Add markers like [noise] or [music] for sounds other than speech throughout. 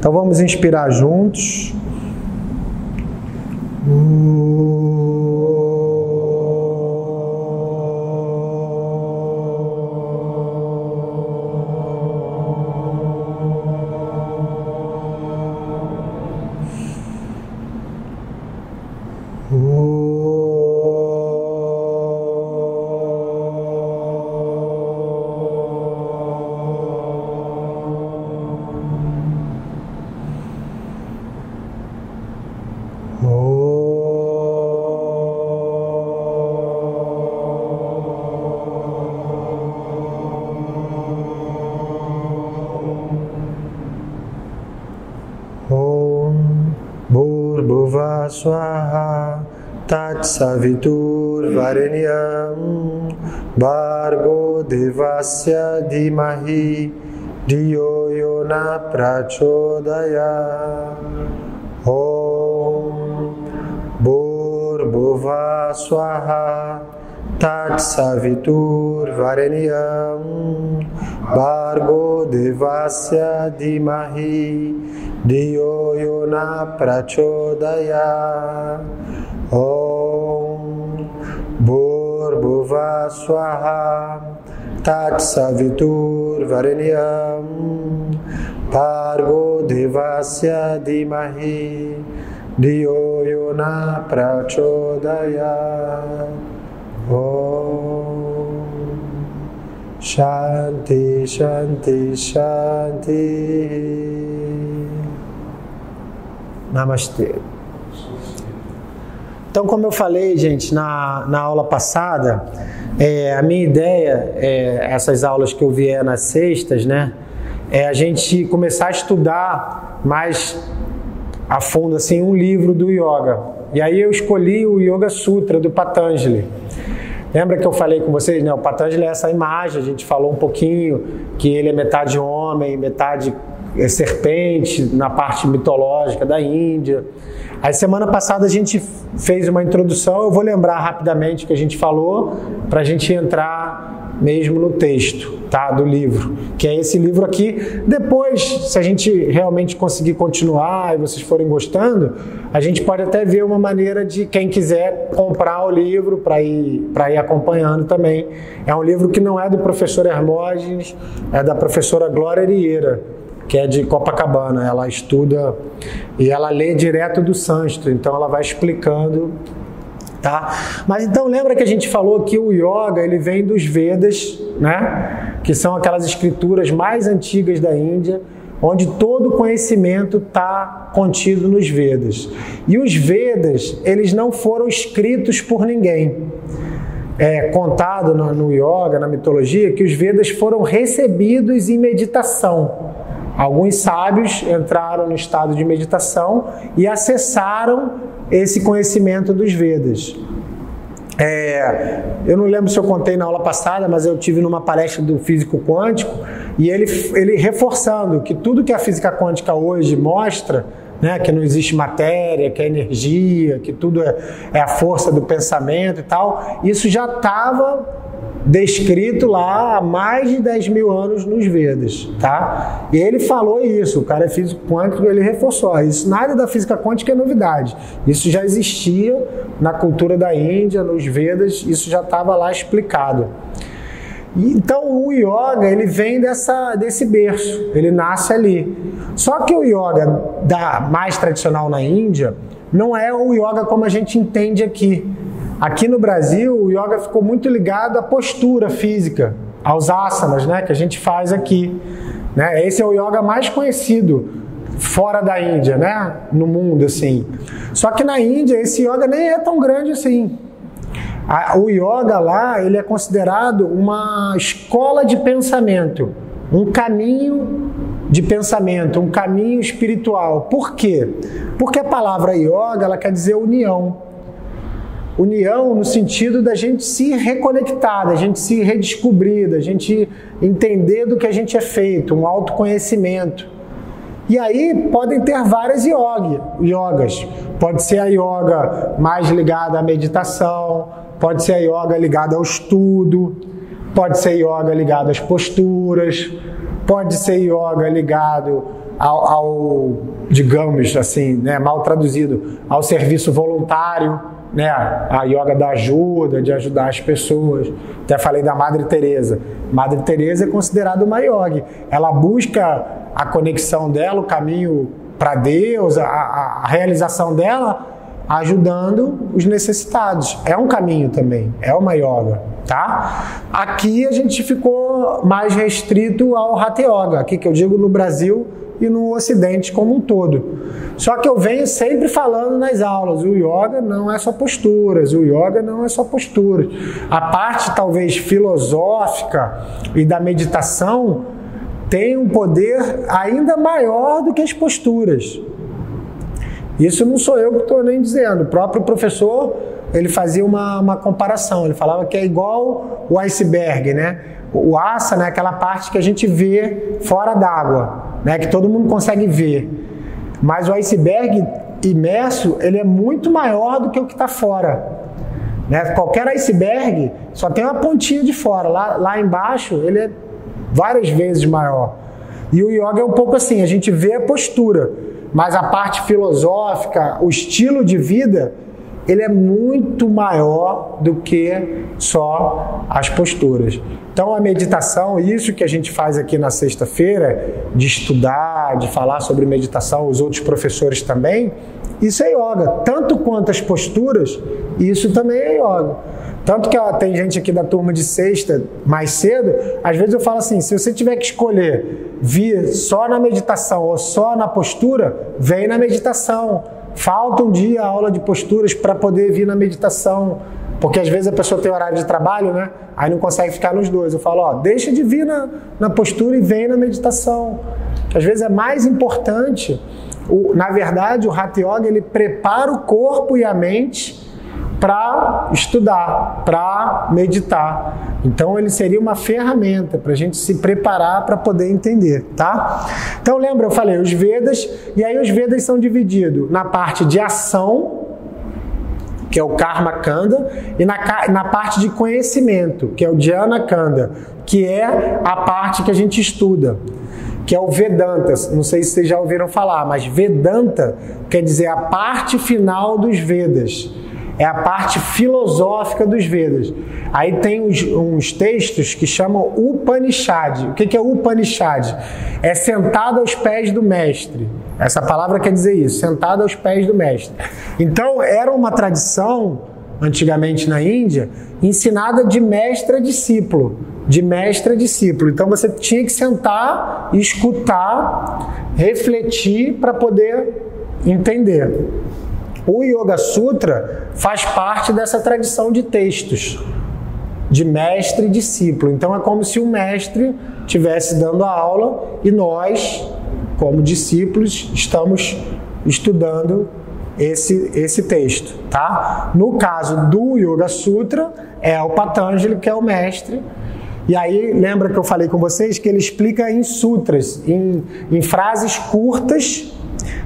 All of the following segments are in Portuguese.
Então vamos inspirar juntos. Swaha Savitur Varenyam Bargo Devasya Dimahi Diyo Yona Prachodaya Om Bhurbhuva Swaha Tat Savitur Varenyam Bargo Devasya Dimahi Diyo Yona Prachodaya Om Bhurbhuva Swaha Tat Savitur Varenyam Pargo Devasya Dimahi Diyo Yona Prachodaya Om Shanti Shanti Shanti Namastê. Então, como eu falei, gente, na, na aula passada, é, a minha ideia, é, essas aulas que eu vier nas sextas, né, é a gente começar a estudar mais a fundo assim um livro do yoga. E aí eu escolhi o Yoga Sutra do Patanjali. Lembra que eu falei com vocês, né? O Patanjali é essa imagem, a gente falou um pouquinho que ele é metade homem, metade é serpente na parte mitológica da Índia. Aí semana passada a gente fez uma introdução, eu vou lembrar rapidamente o que a gente falou para a gente entrar mesmo no texto, tá, do livro, que é esse livro aqui. Depois, se a gente realmente conseguir continuar e vocês forem gostando, a gente pode até ver uma maneira de quem quiser comprar o livro para ir para ir acompanhando também. É um livro que não é do professor Hermógenes, é da professora Glória Rieira que é de Copacabana. Ela estuda e ela lê direto do sânscrito, então ela vai explicando, tá? Mas então lembra que a gente falou que o yoga ele vem dos Vedas, né? Que são aquelas escrituras mais antigas da Índia, onde todo conhecimento está contido nos Vedas. E os Vedas eles não foram escritos por ninguém. É contado no, no yoga, na mitologia, que os Vedas foram recebidos em meditação. Alguns sábios entraram no estado de meditação e acessaram esse conhecimento dos Vedas. É, eu não lembro se eu contei na aula passada, mas eu tive numa palestra do físico quântico e ele, ele reforçando que tudo que a física quântica hoje mostra, né, que não existe matéria, que é energia, que tudo é, é a força do pensamento e tal, isso já estava descrito lá há mais de 10 mil anos nos Vedas, tá? E ele falou isso, o cara é físico quântico, ele reforçou, isso nada da física quântica é novidade, isso já existia na cultura da Índia, nos Vedas, isso já estava lá explicado. Então o yoga ele vem dessa, desse berço, ele nasce ali. Só que o yoga da mais tradicional na Índia não é o yoga como a gente entende aqui. Aqui no Brasil, o yoga ficou muito ligado à postura física, aos asanas, né, que a gente faz aqui. Né? Esse é o yoga mais conhecido fora da Índia, né, no mundo assim. Só que na Índia esse yoga nem é tão grande assim. O yoga lá ele é considerado uma escola de pensamento, um caminho de pensamento, um caminho espiritual. Por quê? Porque a palavra yoga ela quer dizer união. União no sentido da gente se reconectar, da gente se redescobrir, da gente entender do que a gente é feito, um autoconhecimento. E aí podem ter várias yoga, yogas. Pode ser a yoga mais ligada à meditação, pode ser a yoga ligada ao estudo, pode ser yoga ligada às posturas, pode ser yoga ligado ao, ao digamos assim, né, mal traduzido, ao serviço voluntário, né, a yoga da ajuda, de ajudar as pessoas. Até falei da Madre Teresa. Madre Teresa é considerada uma yogi. Ela busca a conexão dela, o caminho para Deus, a, a, realização dela, ajudando os necessitados. É um caminho também, é uma yoga, tá? Aqui a gente ficou mais restrito ao Hatha Yoga, aqui que eu digo no Brasil e no Ocidente como um todo. Só que eu venho sempre falando nas aulas, o yoga não é só posturas, o yoga não é só posturas. A parte talvez filosófica e da meditação tem um poder ainda maior do que as posturas. Isso não sou eu que estou nem dizendo. O próprio professor ele fazia uma, uma comparação. Ele falava que é igual o iceberg, né? O asana é aquela parte que a gente vê fora d'água, né? Que todo mundo consegue ver. Mas o iceberg imerso ele é muito maior do que o que está fora. Né? Qualquer iceberg só tem uma pontinha de fora. Lá, lá embaixo ele é várias vezes maior. E o yoga é um pouco assim, a gente vê a postura, mas a parte filosófica, o estilo de vida, ele é muito maior do que só as posturas. Então a meditação, isso que a gente faz aqui na sexta-feira, de estudar, de falar sobre meditação, os outros professores também, isso é yoga. Tanto quanto as posturas, isso também é yoga. Tanto que ó, tem gente aqui da turma de sexta mais cedo, às vezes eu falo assim: se você tiver que escolher vir só na meditação ou só na postura, vem na meditação. Falta um dia a aula de posturas para poder vir na meditação. Porque às vezes a pessoa tem horário de trabalho, né? Aí não consegue ficar nos dois. Eu falo, ó, deixa de vir na, na postura e vem na meditação. Às vezes é mais importante. O, na verdade, o Hatha Yoga ele prepara o corpo e a mente para estudar, para meditar. Então ele seria uma ferramenta para a gente se preparar para poder entender, tá? Então lembra, eu falei os Vedas, e aí os Vedas são divididos na parte de ação, que é o Karma Kanda, e na, na parte de conhecimento, que é o Dhyana Kanda, que é a parte que a gente estuda que é o Vedanta. Não sei se vocês já ouviram falar, mas Vedanta quer dizer a parte final dos Vedas é a parte filosófica dos Vedas. Aí tem uns, uns textos que chamam Upanishad. O que é Upanishad? É sentado aos pés do mestre. Essa palavra quer dizer isso, sentado aos pés do mestre. Então, era uma tradição, antigamente na Índia, ensinada de mestre a discípulo. De mestre a discípulo. Então, você tinha que sentar, escutar, refletir para poder entender. O Yoga Sutra faz parte dessa tradição de textos, de mestre e discípulo. Então é como se o mestre estivesse dando a aula e nós, como discípulos, estamos estudando esse, esse texto, tá? No caso do Yoga Sutra, é o Patanjali que é o mestre. E aí, lembra que eu falei com vocês que ele explica em sutras, em, em frases curtas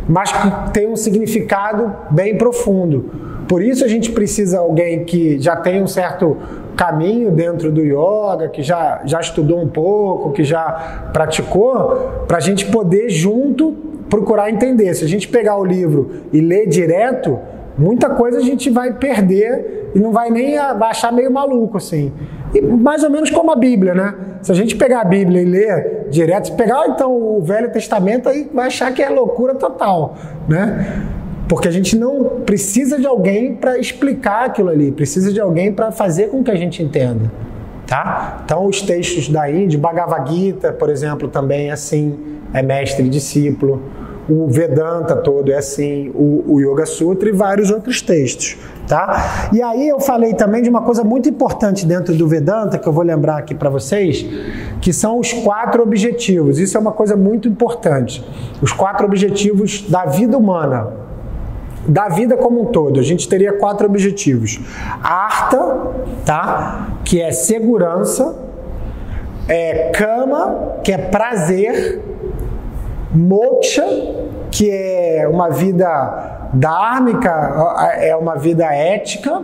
mas que tem um significado bem profundo. Por isso a gente precisa alguém que já tem um certo caminho dentro do yoga, que já, já estudou um pouco, que já praticou, para a gente poder junto procurar entender. Se a gente pegar o livro e ler direto, muita coisa a gente vai perder e não vai nem achar meio maluco assim. E mais ou menos como a Bíblia, né? Se a gente pegar a Bíblia e ler direto, se pegar então o Velho Testamento, aí vai achar que é loucura total, né? Porque a gente não precisa de alguém para explicar aquilo ali, precisa de alguém para fazer com que a gente entenda, tá? Então os textos da Índia, Bhagavad Gita, por exemplo, também assim, é mestre e discípulo o Vedanta todo é assim, o, o Yoga Sutra e vários outros textos, tá? E aí eu falei também de uma coisa muito importante dentro do Vedanta que eu vou lembrar aqui para vocês, que são os quatro objetivos. Isso é uma coisa muito importante. Os quatro objetivos da vida humana, da vida como um todo. A gente teria quatro objetivos: Arta, tá? Que é segurança, é cama, que é prazer moksha, que é uma vida dármica, é uma vida ética,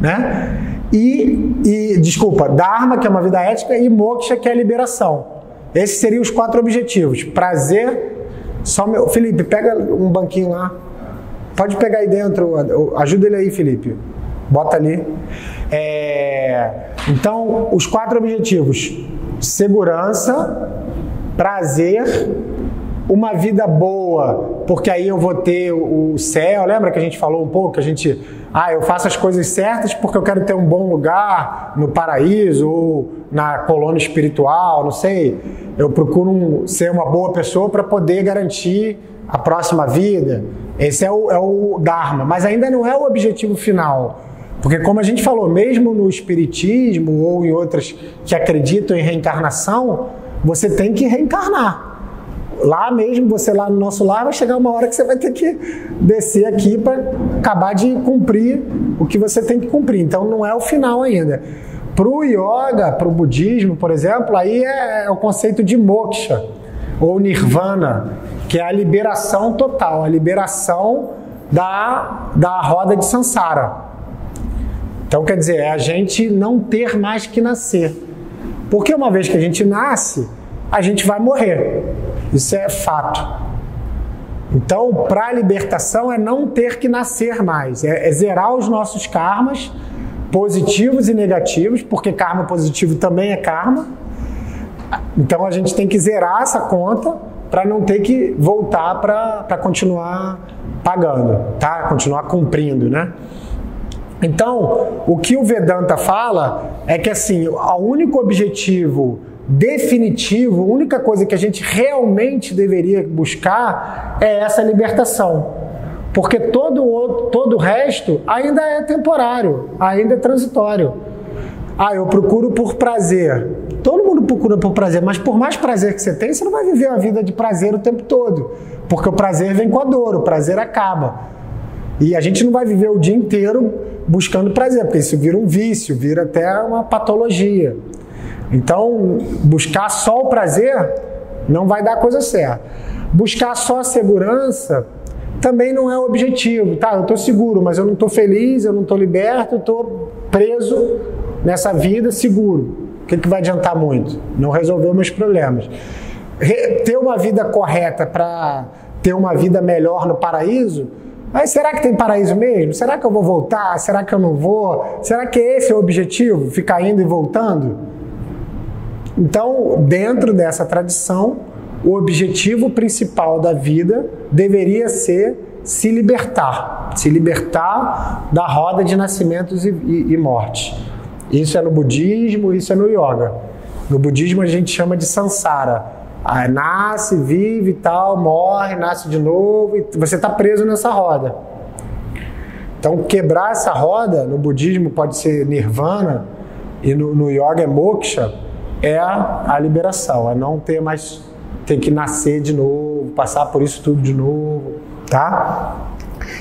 né? E, e desculpa, dharma, que é uma vida ética, e moksha, que é a liberação. Esses seriam os quatro objetivos: prazer, Só meu, Felipe, pega um banquinho lá. Pode pegar aí dentro. Ajuda ele aí, Felipe. Bota ali. É, então, os quatro objetivos: segurança, prazer, uma vida boa, porque aí eu vou ter o céu. Lembra que a gente falou um pouco? Que a gente, ah, eu faço as coisas certas porque eu quero ter um bom lugar no paraíso ou na colônia espiritual, não sei. Eu procuro um, ser uma boa pessoa para poder garantir a próxima vida. Esse é o, é o Dharma, mas ainda não é o objetivo final. Porque, como a gente falou, mesmo no Espiritismo ou em outras que acreditam em reencarnação, você tem que reencarnar. Lá mesmo, você lá no nosso lar, vai chegar uma hora que você vai ter que descer aqui para acabar de cumprir o que você tem que cumprir. Então, não é o final ainda. Para o yoga, para o budismo, por exemplo, aí é, é o conceito de moksha ou nirvana, que é a liberação total, a liberação da, da roda de samsara. Então, quer dizer, é a gente não ter mais que nascer. Porque uma vez que a gente nasce, a gente vai morrer. Isso é fato. Então, para a libertação é não ter que nascer mais, é, é zerar os nossos karmas, positivos e negativos, porque karma positivo também é karma. Então a gente tem que zerar essa conta para não ter que voltar para continuar pagando, tá? Continuar cumprindo, né? Então, o que o Vedanta fala é que assim, o único objetivo definitivo, a única coisa que a gente realmente deveria buscar é essa libertação. Porque todo o, todo o resto ainda é temporário, ainda é transitório. Ah, eu procuro por prazer. Todo mundo procura por prazer, mas por mais prazer que você tem, você não vai viver a vida de prazer o tempo todo. Porque o prazer vem com a dor, o prazer acaba. E a gente não vai viver o dia inteiro buscando prazer, porque isso vira um vício, vira até uma patologia. Então, buscar só o prazer não vai dar coisa certa. Buscar só a segurança também não é o objetivo. Tá, eu estou seguro, mas eu não estou feliz, eu não estou liberto, eu estou preso nessa vida seguro. O que, que vai adiantar muito? Não resolveu meus problemas. ter uma vida correta para ter uma vida melhor no paraíso mas será que tem paraíso mesmo? Será que eu vou voltar? Será que eu não vou? Será que esse é o objetivo? Ficar indo e voltando? Então, dentro dessa tradição, o objetivo principal da vida deveria ser se libertar, se libertar da roda de nascimentos e, e, e morte. Isso é no budismo, isso é no yoga. No budismo a gente chama de samsara, Aí nasce, vive e tal, morre, nasce de novo, e você está preso nessa roda. Então, quebrar essa roda, no budismo pode ser nirvana, e no, no yoga é moksha, é a, liberação, é não ter mais, ter que nascer de novo, passar por isso tudo de novo, tá?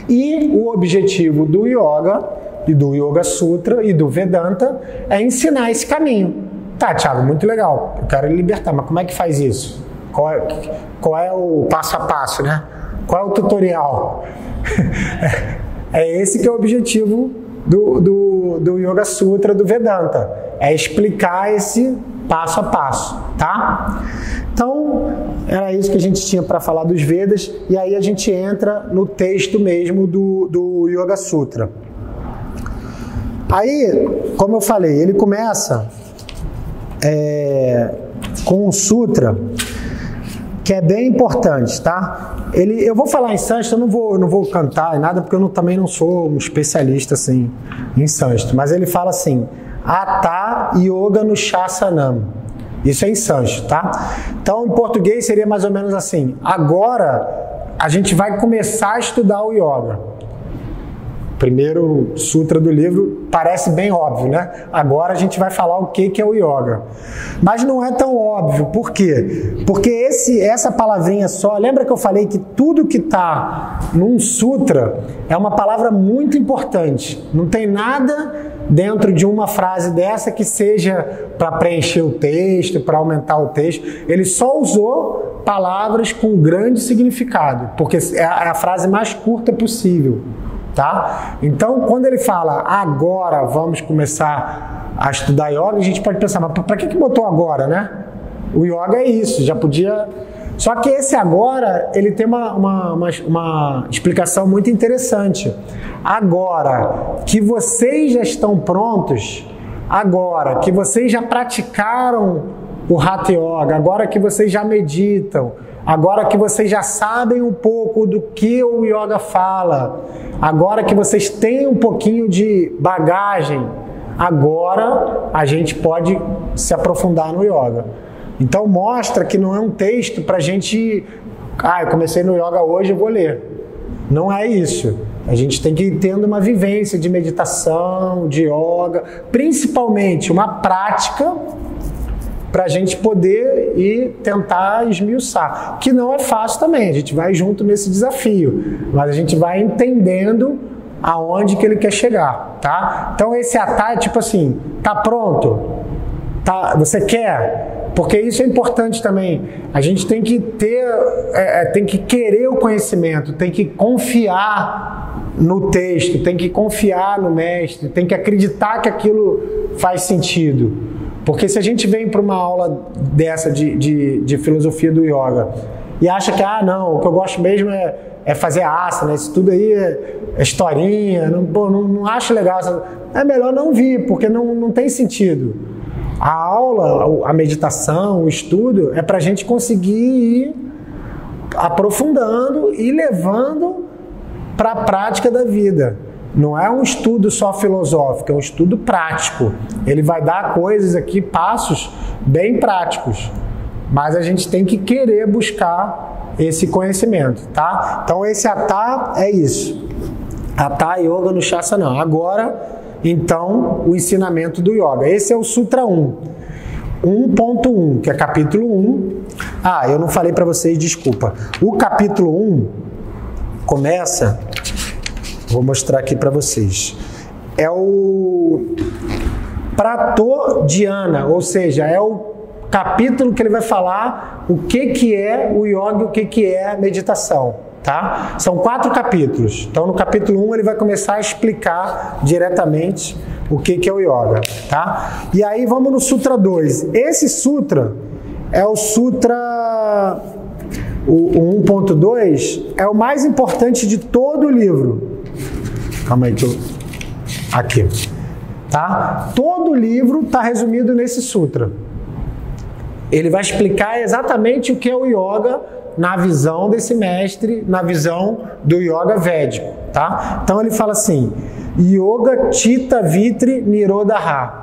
E o objetivo do yoga, e do Yoga Sutra e do Vedanta é ensinar esse caminho. Tá, Thiago, muito legal. Eu quero libertar, mas como é que faz isso? Qual é, qual é o passo a passo, né? Qual é o tutorial? [laughs] é esse que é o objetivo do, do, do Yoga Sutra do Vedanta. É explicar esse passo a passo, tá? Então, era isso que a gente tinha para falar dos Vedas, e aí a gente entra no texto mesmo do, do Yoga Sutra. Aí, como eu falei, ele começa é, com um sutra que é bem importante, tá? Ele, eu vou falar em sânscrito, eu não vou, não vou cantar nada, porque eu não, também não sou um especialista assim, em sânscrito, mas ele fala assim: Ata Yoga no Shasanam. Isso é em sânscrito, tá? Então, em português seria mais ou menos assim: agora a gente vai começar a estudar o yoga primeiro sutra do livro parece bem óbvio, né? Agora a gente vai falar o que, que é o yoga. Mas não é tão óbvio. Por quê? Porque esse, essa palavrinha só, lembra que eu falei que tudo que está num sutra é uma palavra muito importante. Não tem nada dentro de uma frase dessa que seja para preencher o texto, para aumentar o texto. Ele só usou palavras com grande significado, porque é a, é a frase mais curta possível tá? Então, quando ele fala agora vamos começar a estudar yoga, a gente pode pensar, mas para que, que botou agora, né? O yoga é isso, já podia. Só que esse agora, ele tem uma, uma, uma, uma explicação muito interessante. Agora que vocês já estão prontos, agora que vocês já praticaram o Hatha Yoga, agora que vocês já meditam, agora que vocês já sabem um pouco do que o yoga fala, agora que vocês têm um pouquinho de bagagem, agora a gente pode se aprofundar no yoga. Então mostra que não é um texto para a gente. Ah, eu comecei no yoga hoje, eu vou ler. Não é isso. A gente tem que ir tendo uma vivência de meditação, de yoga, principalmente uma prática para a gente poder ir tentar esmiuçar. Que não é fácil também, a gente vai junto nesse desafio, mas a gente vai entendendo aonde que ele quer chegar, tá? Então esse atalho tipo assim, tá pronto? Tá, você quer? Porque isso é importante também. A gente tem que ter, é, é tem que querer o conhecimento, tem que confiar no texto, tem que confiar no mestre, tem que acreditar que aquilo faz sentido. Porque se a gente vem para uma aula dessa de, de, de, filosofia do yoga e acha que, ah, não, o que eu gosto mesmo é, é fazer asana, isso tudo aí é, é historinha, não, não, não acho legal, é melhor não vir, porque não, não tem sentido. A aula, a meditação, o estudo é para a gente conseguir ir aprofundando e levando para a prática da vida. Não é um estudo só filosófico, é um estudo prático. Ele vai dar coisas aqui, passos bem práticos. Mas a gente tem que querer buscar esse conhecimento, tá? Então esse atá é isso. Atá yoga no não. Agora, então, o ensinamento do yoga. Esse é o Sutra 1. 1.1, que é capítulo 1. Ah, eu não falei para vocês, desculpa. O capítulo 1 começa Vou mostrar aqui para vocês. É o Prato Dhyana, ou seja, é o capítulo que ele vai falar o que, que é o yoga e o que, que é meditação. Tá? São quatro capítulos. Então, no capítulo 1, um, ele vai começar a explicar diretamente o que, que é o yoga. Tá? E aí, vamos no Sutra 2. Esse Sutra é o Sutra. O, o 1.2 é o mais importante de todo o livro. Calma aí eu... Aqui. Tá? Todo o livro está resumido nesse sutra. Ele vai explicar exatamente o que é o yoga na visão desse mestre, na visão do yoga védico, tá? Então ele fala assim: Yoga Chitta Vitri Nirodha.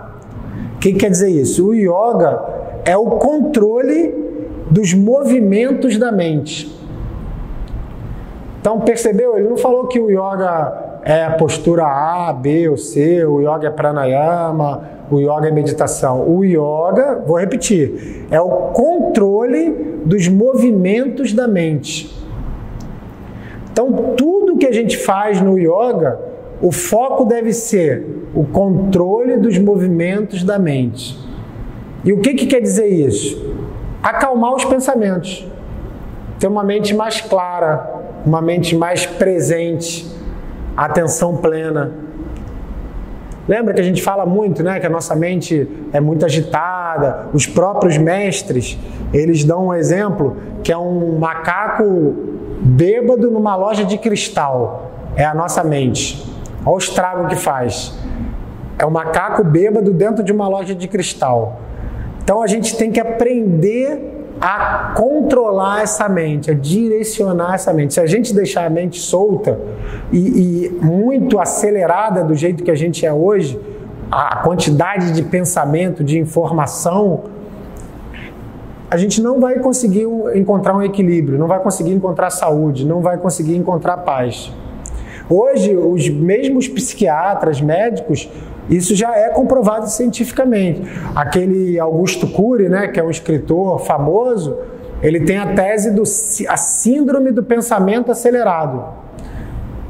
O que quer dizer isso? O yoga é o controle dos movimentos da mente. Então percebeu? Ele não falou que o yoga é postura A, B ou C, o yoga é pranayama, o yoga é meditação. O yoga, vou repetir, é o controle dos movimentos da mente. Então, tudo que a gente faz no yoga, o foco deve ser o controle dos movimentos da mente. E o que, que quer dizer isso? Acalmar os pensamentos, ter uma mente mais clara, uma mente mais presente atenção plena. Lembra que a gente fala muito, né, que a nossa mente é muito agitada. Os próprios mestres, eles dão um exemplo que é um macaco bêbado numa loja de cristal. É a nossa mente. Olha o estrago que faz. É um macaco bêbado dentro de uma loja de cristal. Então a gente tem que aprender a controlar essa mente, a direcionar essa mente. Se a gente deixar a mente solta e, e muito acelerada do jeito que a gente é hoje, a quantidade de pensamento, de informação, a gente não vai conseguir encontrar um equilíbrio, não vai conseguir encontrar saúde, não vai conseguir encontrar paz. Hoje, os mesmos psiquiatras, médicos, isso já é comprovado cientificamente. Aquele Augusto Cury, né, que é um escritor famoso, ele tem a tese do a síndrome do pensamento acelerado.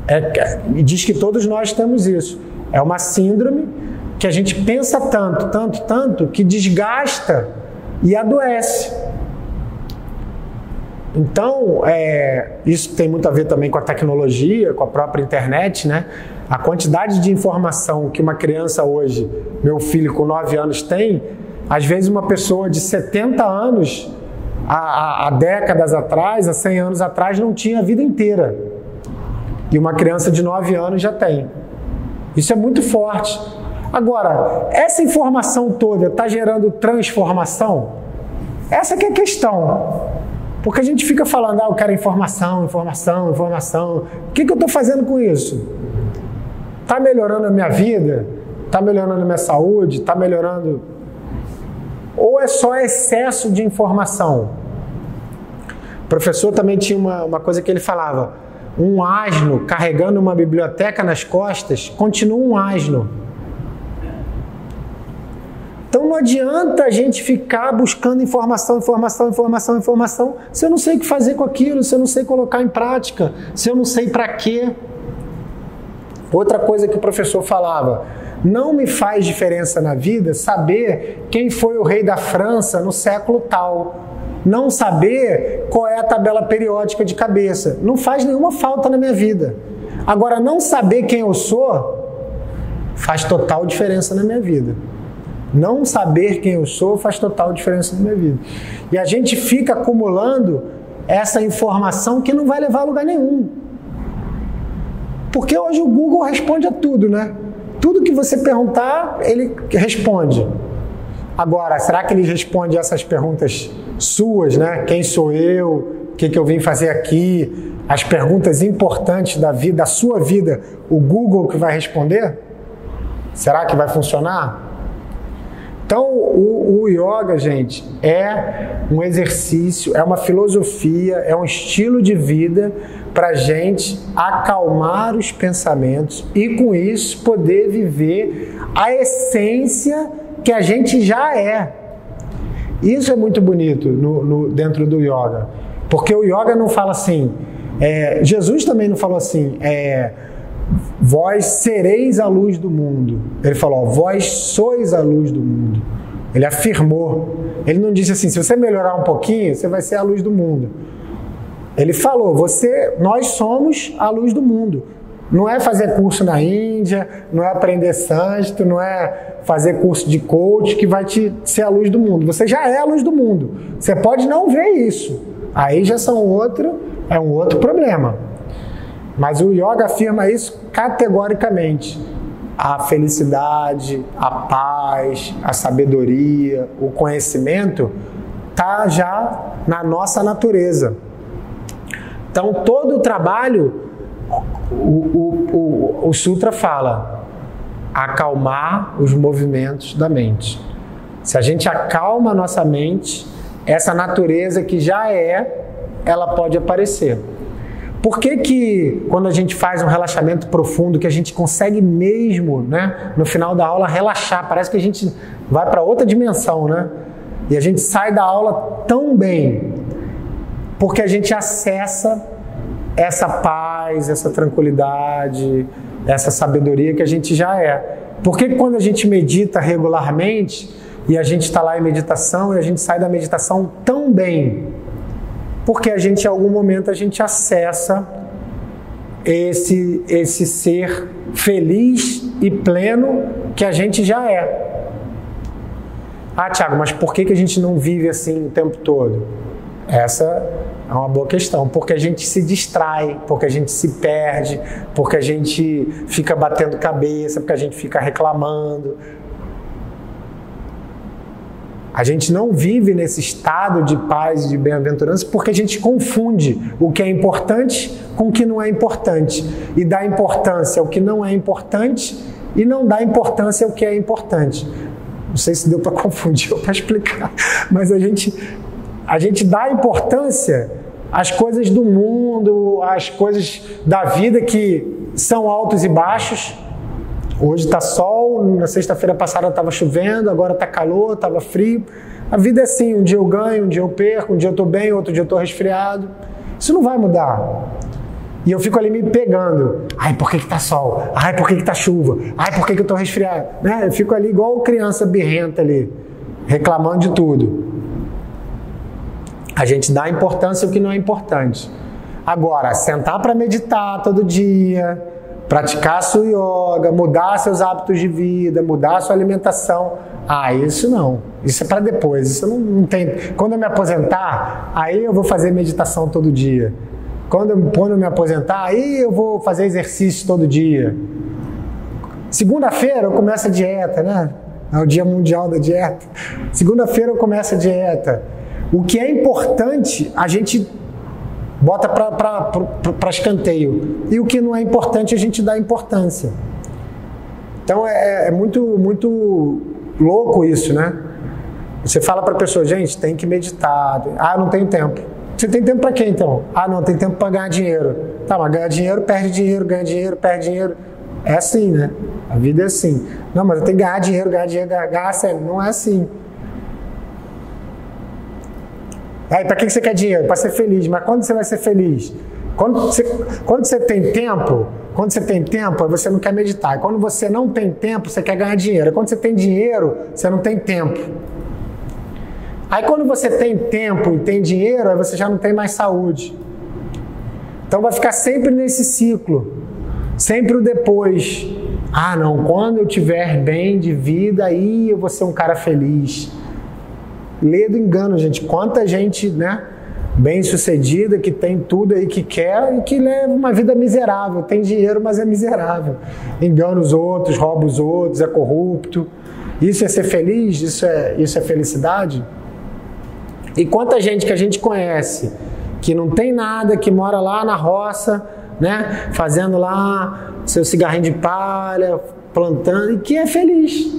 É, diz que todos nós temos isso. É uma síndrome que a gente pensa tanto, tanto, tanto, que desgasta e adoece. Então, é, isso tem muito a ver também com a tecnologia, com a própria internet, né? A quantidade de informação que uma criança hoje, meu filho com 9 anos, tem, às vezes uma pessoa de 70 anos há, há décadas atrás, há 100 anos atrás, não tinha a vida inteira. E uma criança de 9 anos já tem. Isso é muito forte. Agora, essa informação toda está gerando transformação? Essa que é a questão. Porque a gente fica falando, ah, eu quero informação, informação, informação. O que, que eu estou fazendo com isso? Está melhorando a minha vida? Está melhorando a minha saúde? Está melhorando. Ou é só excesso de informação? O professor também tinha uma, uma coisa que ele falava: um asno carregando uma biblioteca nas costas continua um asno. Então não adianta a gente ficar buscando informação, informação, informação, informação, se eu não sei o que fazer com aquilo, se eu não sei colocar em prática, se eu não sei para quê. Outra coisa que o professor falava, não me faz diferença na vida saber quem foi o rei da França no século tal. Não saber qual é a tabela periódica de cabeça. Não faz nenhuma falta na minha vida. Agora, não saber quem eu sou faz total diferença na minha vida. Não saber quem eu sou faz total diferença na minha vida. E a gente fica acumulando essa informação que não vai levar a lugar nenhum. Porque hoje o Google responde a tudo, né? Tudo que você perguntar, ele responde. Agora, será que ele responde essas perguntas suas, né? Quem sou eu? O que, que eu vim fazer aqui? As perguntas importantes da vida, da sua vida, o Google que vai responder? Será que vai funcionar? Então, o, o yoga, gente, é um exercício, é uma filosofia, é um estilo de vida para a gente acalmar os pensamentos e, com isso, poder viver a essência que a gente já é. Isso é muito bonito no, no, dentro do yoga, porque o yoga não fala assim. É, Jesus também não falou assim. É, Vós sereis a luz do mundo. Ele falou: Vós sois a luz do mundo. Ele afirmou. Ele não disse assim: se você melhorar um pouquinho, você vai ser a luz do mundo. Ele falou: você, nós somos a luz do mundo. Não é fazer curso na Índia, não é aprender sânscrito, não é fazer curso de coach que vai te ser a luz do mundo. Você já é a luz do mundo. Você pode não ver isso. Aí já são outro, é um outro problema. Mas o yoga afirma isso categoricamente. A felicidade, a paz, a sabedoria, o conhecimento está já na nossa natureza. Então, todo o trabalho, o, o, o, o Sutra fala, acalmar os movimentos da mente. Se a gente acalma a nossa mente, essa natureza que já é, ela pode aparecer. Por que, que quando a gente faz um relaxamento profundo, que a gente consegue mesmo, né, no final da aula, relaxar, parece que a gente vai para outra dimensão, né? E a gente sai da aula tão bem, porque a gente acessa essa paz, essa tranquilidade, essa sabedoria que a gente já é. Porque quando a gente medita regularmente e a gente está lá em meditação e a gente sai da meditação tão bem, porque a gente em algum momento a gente acessa esse esse ser feliz e pleno que a gente já é. Ah, Tiago, mas por que, que a gente não vive assim o tempo todo? Essa é uma boa questão, porque a gente se distrai, porque a gente se perde, porque a gente fica batendo cabeça, porque a gente fica reclamando, a gente não vive nesse estado de paz e de bem-aventurança porque a gente confunde o que é importante com o que não é importante e dá importância ao que não é importante e não dá importância ao que é importante. Não sei se deu para [laughs] confundir ou para explicar, mas a gente a gente dá importância às coisas do mundo, às coisas da vida que são altos e baixos Hoje está sol, na sexta-feira passada estava chovendo, agora está calor, estava frio. A vida é assim, um dia eu ganho, um dia eu perco, um dia eu estou bem, outro dia eu estou resfriado. Isso não vai mudar. E eu fico ali me pegando. Ai, por que, que tá sol? Ai, por que, que tá chuva? Ai, por que, que eu tô resfriado? Né? Eu fico ali igual criança birrenta ali, reclamando de tudo. A gente dá importância ao que não é importante. Agora, sentar para meditar todo dia, praticar sua yoga, mudar seus hábitos de vida, mudar sua alimentação, Ah, isso não. Isso é para depois. Isso não, não, tem. Quando eu me aposentar, aí eu vou fazer meditação todo dia. Quando eu, quando eu me aposentar, aí eu vou fazer exercício todo dia. Segunda-feira eu começo a dieta, né? É o Dia Mundial da Dieta. Segunda-feira eu começo a dieta. O que é importante, a gente bota para escanteio. E o que não é importante, a gente dá importância. Então é, é muito, muito louco isso, né? Você fala para a pessoa, gente, tem que meditar. Ah, não tenho tempo. Você tem tempo para quê então? Ah, não, tem tempo para ganhar dinheiro. Tá, mas ganhar dinheiro, perde dinheiro, ganha dinheiro, perde dinheiro. É assim, né? A vida é assim. Não, mas eu tenho que ganhar dinheiro, ganhar dinheiro, ganhar, ganhar Não é assim. Aí, para que você quer dinheiro? Para ser feliz. Mas quando você vai ser feliz? Quando você, quando você tem tempo, quando você tem tempo, você não quer meditar. Quando você não tem tempo, você quer ganhar dinheiro. Quando você tem dinheiro, você não tem tempo. Aí quando você tem tempo e tem dinheiro, aí você já não tem mais saúde. Então vai ficar sempre nesse ciclo. Sempre o depois. Ah, não, quando eu tiver bem de vida, aí eu vou ser um cara feliz. Lê do engano, gente. Quanta gente, né? Bem sucedida, que tem tudo aí que quer e que leva uma vida miserável. Tem dinheiro, mas é miserável. Engana os outros, rouba os outros, é corrupto. Isso é ser feliz? Isso é, isso é felicidade? E quanta gente que a gente conhece que não tem nada, que mora lá na roça, né? Fazendo lá seu cigarrinho de palha, plantando e que é feliz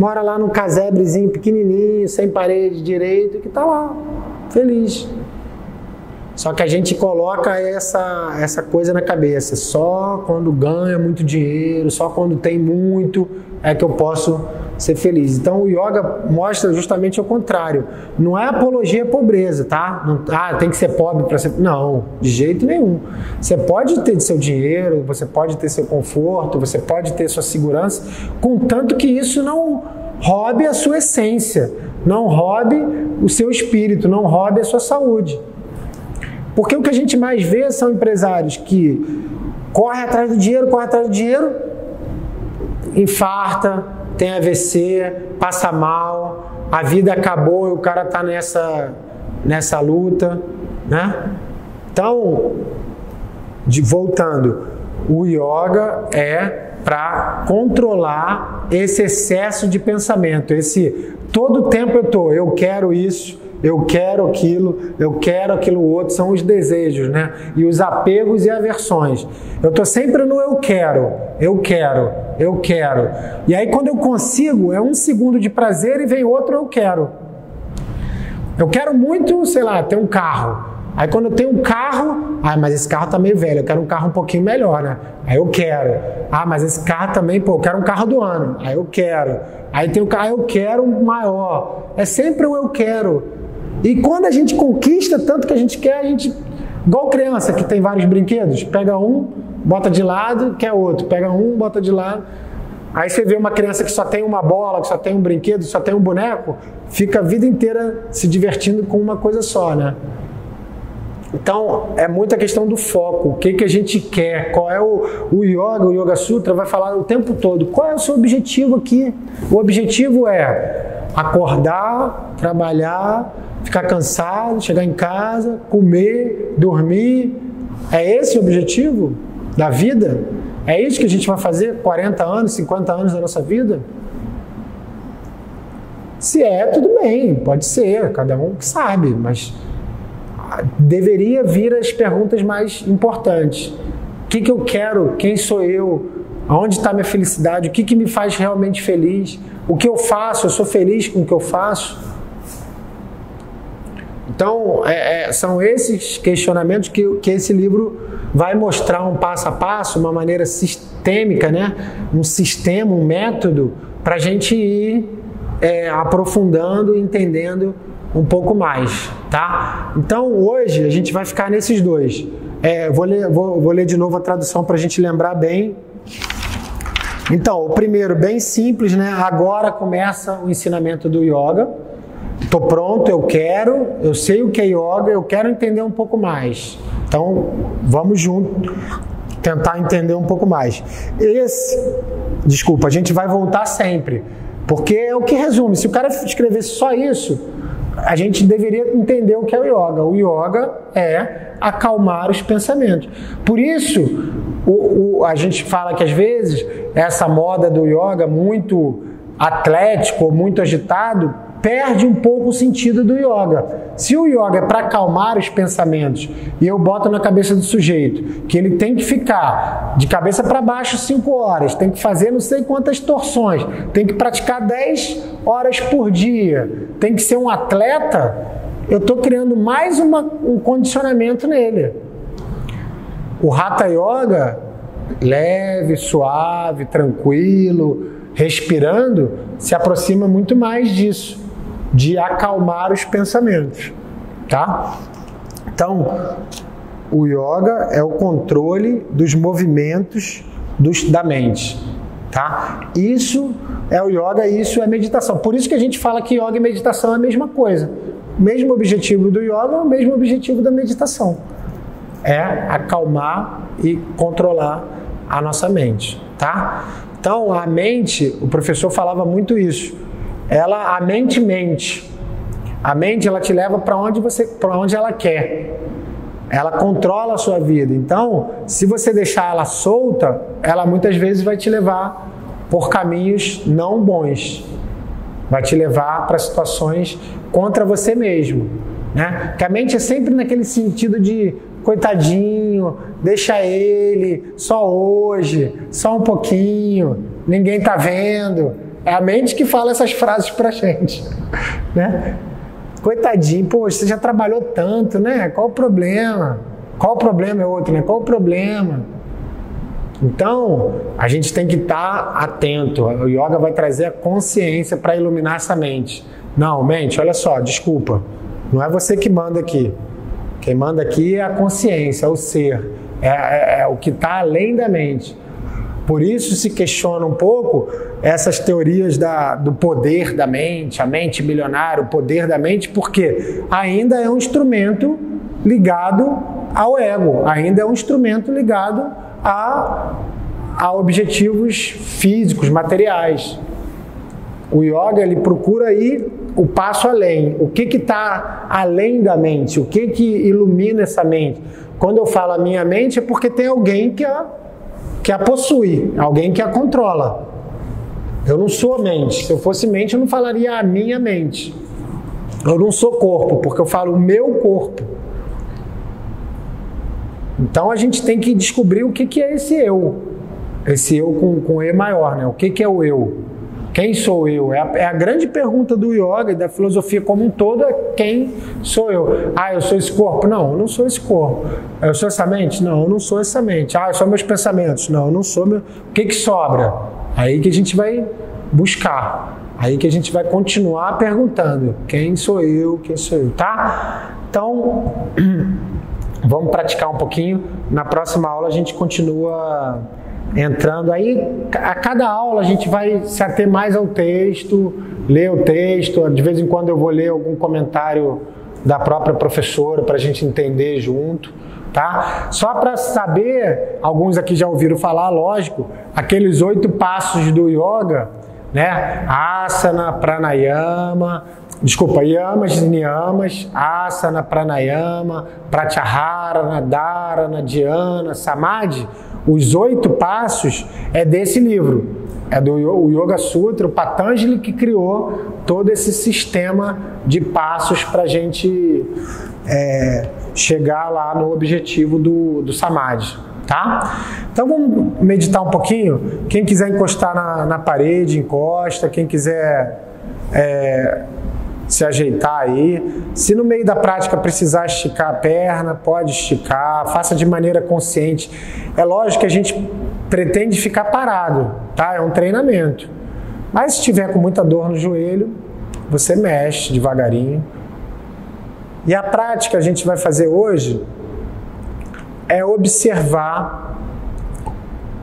mora lá num casebrezinho pequenininho, sem parede direito, que está lá, feliz. Só que a gente coloca essa, essa coisa na cabeça. Só quando ganha muito dinheiro, só quando tem muito, é que eu posso ser feliz. Então o yoga mostra justamente o contrário. Não é apologia à pobreza, tá? Não, ah, tem que ser pobre para ser. Não, de jeito nenhum. Você pode ter seu dinheiro, você pode ter seu conforto, você pode ter sua segurança, contanto que isso não roube a sua essência, não roube o seu espírito, não roube a sua saúde. Porque o que a gente mais vê são empresários que correm atrás do dinheiro, correm atrás do dinheiro, infarta, tem AVC, passa mal, a vida acabou e o cara está nessa, nessa luta, né? Então, de, voltando, o yoga é para controlar esse excesso de pensamento, esse todo tempo eu tô, eu quero isso, eu quero aquilo, eu quero aquilo outro, são os desejos, né? E os apegos e aversões. Eu estou sempre no eu quero, eu quero, eu quero. E aí quando eu consigo, é um segundo de prazer e vem outro eu quero. Eu quero muito, sei lá, ter um carro. Aí quando eu tenho um carro, ah, mas esse carro tá meio velho, eu quero um carro um pouquinho melhor, né? Aí eu quero. Ah, mas esse carro também, pô, eu quero um carro do ano. Aí eu quero. Aí tem o carro, eu quero um maior. É sempre o eu quero. E quando a gente conquista tanto que a gente quer, a gente. Igual criança que tem vários brinquedos, pega um, bota de lado, quer outro, pega um, bota de lado. Aí você vê uma criança que só tem uma bola, que só tem um brinquedo, só tem um boneco, fica a vida inteira se divertindo com uma coisa só, né? Então, é muita questão do foco, o que, que a gente quer, qual é o, o yoga, o Yoga Sutra vai falar o tempo todo, qual é o seu objetivo aqui? O objetivo é acordar, trabalhar, ficar cansado, chegar em casa, comer, dormir. É esse o objetivo da vida? É isso que a gente vai fazer 40 anos, 50 anos da nossa vida? Se é, tudo bem, pode ser, cada um que sabe, mas deveria vir as perguntas mais importantes. O que, que eu quero? Quem sou eu? Aonde está minha felicidade? O que, que me faz realmente feliz? O que eu faço? Eu sou feliz com o que eu faço? Então, é, é, são esses questionamentos que, que esse livro vai mostrar um passo a passo, uma maneira sistêmica, né? um sistema, um método, para a gente ir é, aprofundando, entendendo um pouco mais, tá? Então hoje a gente vai ficar nesses dois. É, vou, ler, vou, vou ler de novo a tradução para a gente lembrar bem. Então, o primeiro, bem simples, né? Agora começa o ensinamento do yoga. Estou pronto, eu quero, eu sei o que é yoga, eu quero entender um pouco mais. Então, vamos junto tentar entender um pouco mais. Esse, desculpa, a gente vai voltar sempre Porque é o que resume. Se o cara escrevesse só isso, a gente deveria entender o que é o yoga. O yoga é acalmar os pensamentos. Por isso, o, o, a gente fala que às vezes essa moda do yoga muito atlético, muito agitado, perde um pouco o sentido do yoga. Se o yoga é para acalmar os pensamentos e eu boto na cabeça do sujeito que ele tem que ficar de cabeça para baixo 5 horas, tem que fazer não sei quantas torções, tem que praticar 10 horas por dia, tem que ser um atleta, eu estou criando mais uma, um condicionamento nele. O Hatha Yoga, leve, suave, tranquilo, respirando, se aproxima muito mais disso de acalmar os pensamentos, tá? Então, o yoga é o controle dos movimentos dos, da mente, tá? Isso é o yoga, isso é meditação. Por isso que a gente fala que yoga e meditação é a mesma coisa. O mesmo objetivo do yoga é o mesmo objetivo da meditação. É acalmar e controlar a nossa mente, tá? Então, a mente, o professor falava muito isso ela a mente mente. A mente ela te leva para onde você para onde ela quer. Ela controla a sua vida. Então, se você deixar ela solta, ela muitas vezes vai te levar por caminhos não bons. Vai te levar para situações contra você mesmo, né? Porque a mente é sempre naquele sentido de coitadinho, deixa ele, só hoje, só um pouquinho, ninguém tá vendo. É a mente que fala essas frases pra gente, [laughs] né? Coitadinho, pô, você já trabalhou tanto, né? Qual o problema? Qual o problema é outro, né? Qual o problema? Então, a gente tem que estar tá atento. O yoga vai trazer a consciência para iluminar essa mente. Não, mente, olha só, desculpa. Não é você que manda aqui. Quem manda aqui é a consciência, é o ser. É, é, é o que está além da mente. Por isso se questiona um pouco essas teorias da, do poder da mente, a mente bilionária, o poder da mente, porque ainda é um instrumento ligado ao ego, ainda é um instrumento ligado a, a objetivos físicos, materiais. O yoga ele procura ir o passo além. O que está além da mente? O que, que ilumina essa mente? Quando eu falo a minha mente é porque tem alguém que a que a possui, alguém que a controla. Eu não sou mente. Se eu fosse mente, eu não falaria a minha mente. Eu não sou corpo, porque eu falo o meu corpo. Então a gente tem que descobrir o que, que é esse eu. Esse eu com, com E maior, né? O que, que é o eu? Quem sou eu? É a, é a, grande pergunta do yoga e da filosofia como um todo: é quem sou eu? Ah, eu sou esse corpo? Não, eu não sou esse corpo. Eu sou essa mente? Não, eu não sou essa mente. Ah, eu sou meus pensamentos? Não, eu não sou meu. O que, que sobra? Aí que a gente vai buscar. Aí que a gente vai continuar perguntando: quem sou eu? Quem sou eu? Tá? Então, [clears throat] vamos praticar um pouquinho. Na próxima aula a gente continua entrando. Aí, a cada aula, a gente vai se ater mais ao texto, ler o texto. De vez em quando, eu vou ler algum comentário da própria professora para a gente entender junto. Tá? Só para saber, alguns aqui já ouviram falar, lógico, aqueles oito passos do yoga, né? Asana, pranayama, desculpa, yamas, niyamas, asana, pranayama, pratyahara, dharana, dhyana, samadhi os oito passos é desse livro, é do Yoga Sutra, o Patanjali que criou todo esse sistema de passos para gente é, chegar lá no objetivo do, do Samadhi. Tá? Então vamos meditar um pouquinho. Quem quiser encostar na, na parede, encosta. Quem quiser é, se ajeitar aí. Se no meio da prática precisar esticar a perna, pode esticar, faça de maneira consciente. É lógico que a gente pretende ficar parado, tá? É um treinamento. Mas se tiver com muita dor no joelho, você mexe devagarinho. E a prática que a gente vai fazer hoje é observar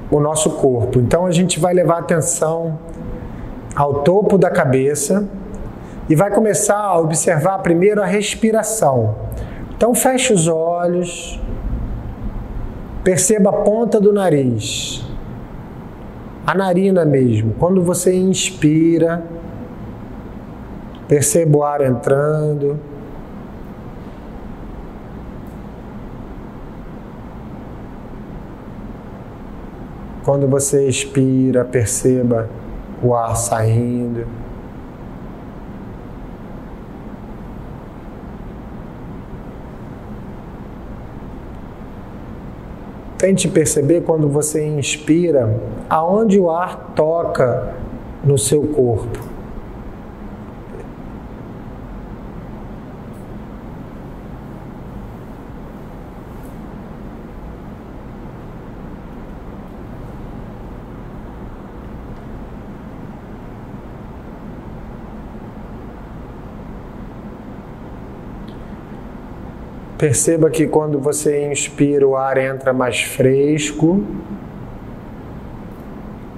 o nosso corpo. Então a gente vai levar atenção ao topo da cabeça e vai começar a observar primeiro a respiração. Então feche os olhos, perceba a ponta do nariz, a narina mesmo. Quando você inspira, Perceba o ar entrando. Quando você expira, perceba o ar saindo. Tente perceber quando você inspira aonde o ar toca no seu corpo. Perceba que quando você inspira, o ar entra mais fresco.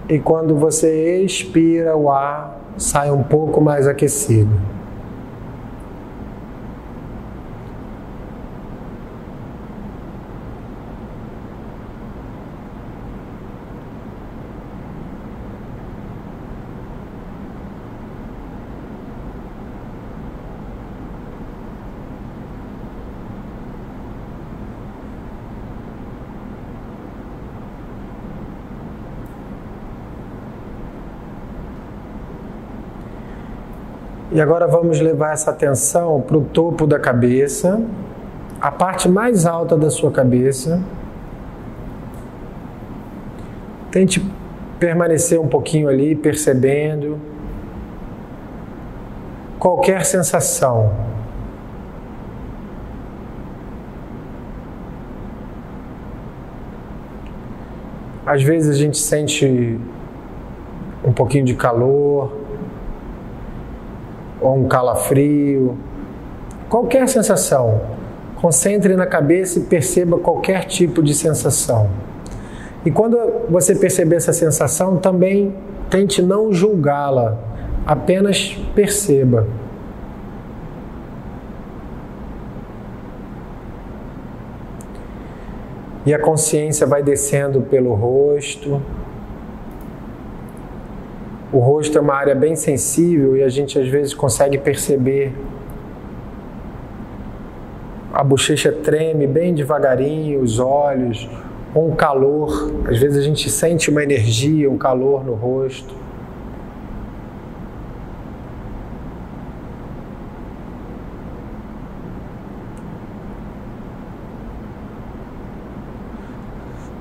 E quando você expira, o ar sai um pouco mais aquecido. E agora vamos levar essa atenção para o topo da cabeça, a parte mais alta da sua cabeça. Tente permanecer um pouquinho ali, percebendo qualquer sensação. Às vezes a gente sente um pouquinho de calor, ou um calafrio, qualquer sensação. Concentre na cabeça e perceba qualquer tipo de sensação. E quando você perceber essa sensação, também tente não julgá-la, apenas perceba. E a consciência vai descendo pelo rosto, o rosto é uma área bem sensível e a gente às vezes consegue perceber. A bochecha treme bem devagarinho, os olhos, um calor. Às vezes a gente sente uma energia, um calor no rosto.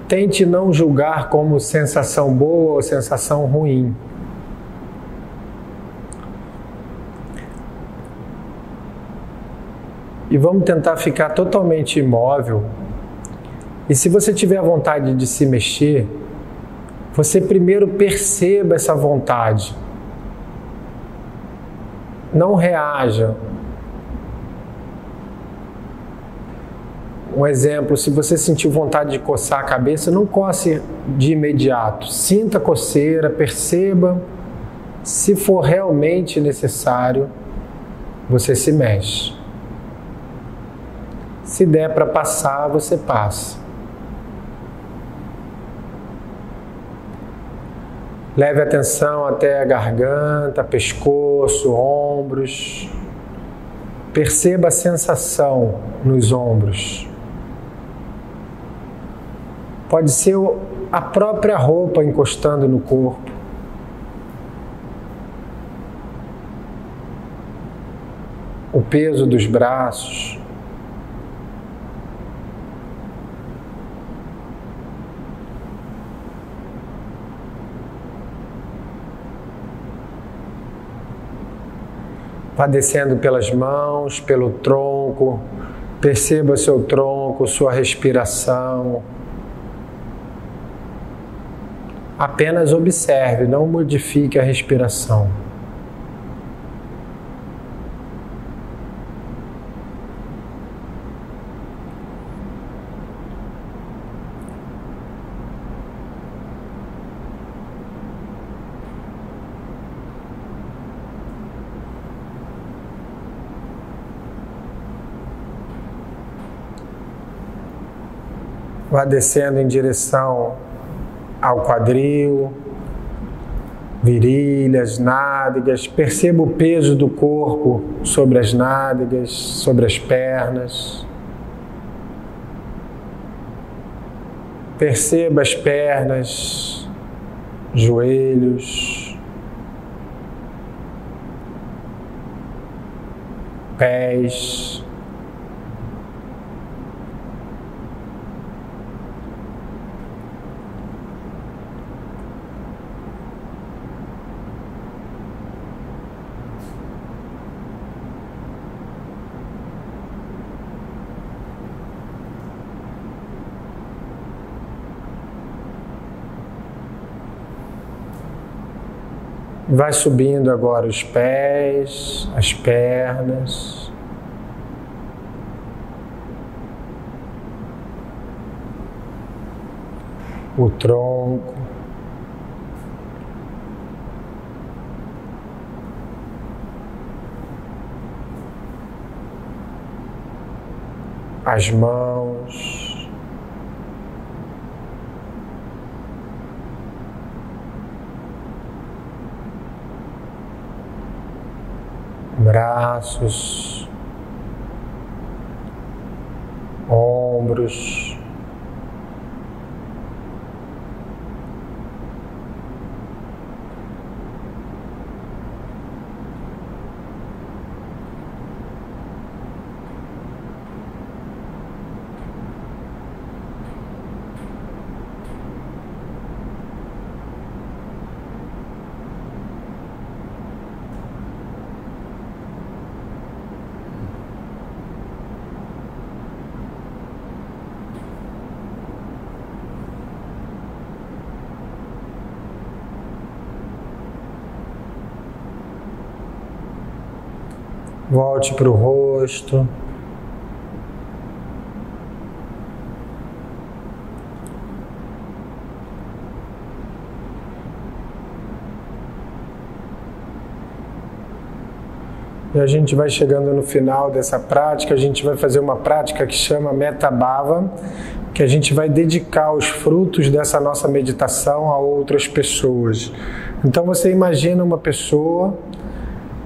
Tente não julgar como sensação boa ou sensação ruim. E vamos tentar ficar totalmente imóvel. E se você tiver vontade de se mexer, você primeiro perceba essa vontade. Não reaja. Um exemplo, se você sentiu vontade de coçar a cabeça, não coce de imediato. Sinta a coceira, perceba. Se for realmente necessário, você se mexe. Se der para passar, você passa. Leve atenção até a garganta, pescoço, ombros. Perceba a sensação nos ombros. Pode ser a própria roupa encostando no corpo. O peso dos braços. Vá descendo pelas mãos, pelo tronco, perceba seu tronco, sua respiração. Apenas observe, não modifique a respiração. Vá descendo em direção ao quadril, virilhas, nádegas. Perceba o peso do corpo sobre as nádegas, sobre as pernas. Perceba as pernas, joelhos, pés. Vai subindo agora os pés, as pernas. O tronco. As mãos. Braços, ombros, Volte para o rosto. E a gente vai chegando no final dessa prática, a gente vai fazer uma prática que chama Metabhava, que a gente vai dedicar os frutos dessa nossa meditação a outras pessoas. Então você imagina uma pessoa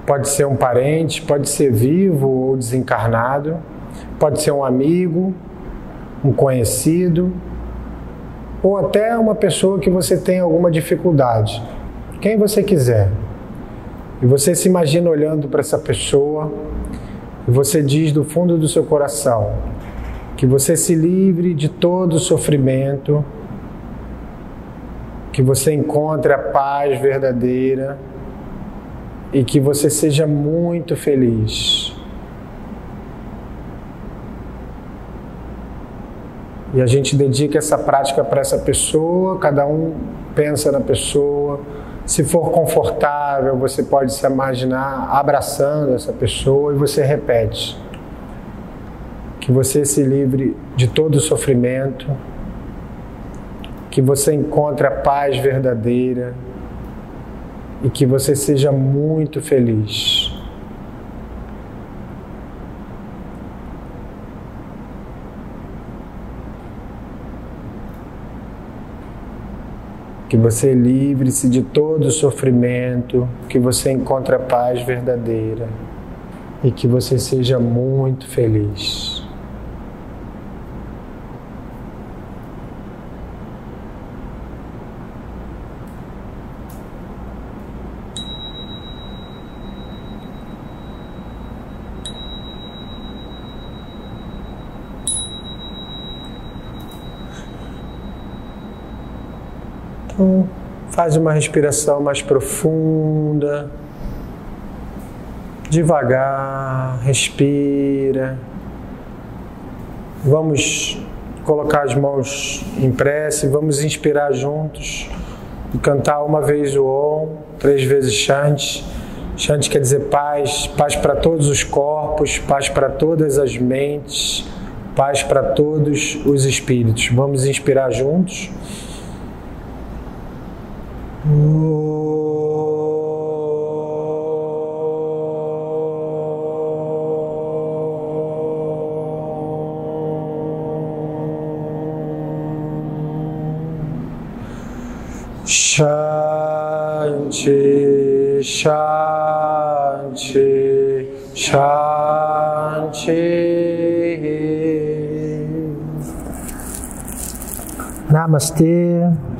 Pode ser um parente, pode ser vivo ou desencarnado, pode ser um amigo, um conhecido, ou até uma pessoa que você tem alguma dificuldade. Quem você quiser. E você se imagina olhando para essa pessoa e você diz do fundo do seu coração que você se livre de todo sofrimento, que você encontre a paz verdadeira e que você seja muito feliz. E a gente dedica essa prática para essa pessoa, cada um pensa na pessoa. Se for confortável, você pode se imaginar abraçando essa pessoa e você repete. Que você se livre de todo sofrimento, que você encontre a paz verdadeira, e que você seja muito feliz. Que você livre-se de todo sofrimento, que você encontre a paz verdadeira e que você seja muito feliz. Então, faz uma respiração mais profunda. Devagar, respira. Vamos colocar as mãos em prece, vamos inspirar juntos e cantar uma vez o Om, três vezes Shanti. Shanti quer dizer paz, paz para todos os corpos, paz para todas as mentes, paz para todos os espíritos. Vamos inspirar juntos. Shanti. Shanti, Shanti. Namastê.